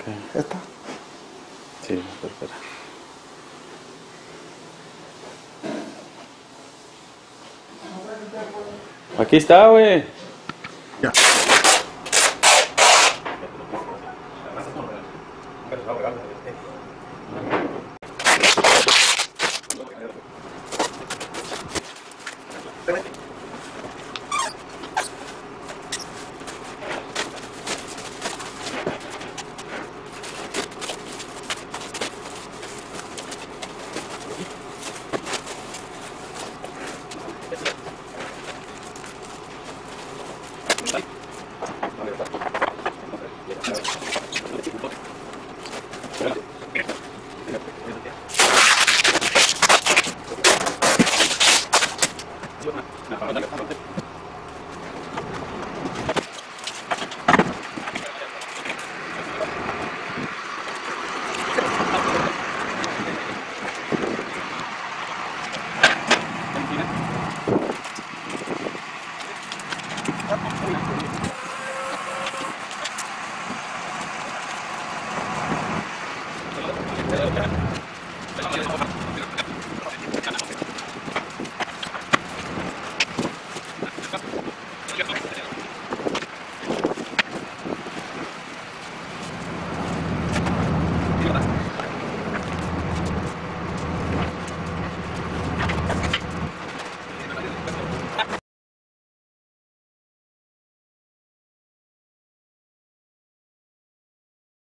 Ok. ¿Esta? Sí, espera. Aquí está, güey. Ya. Gracias. Thank you.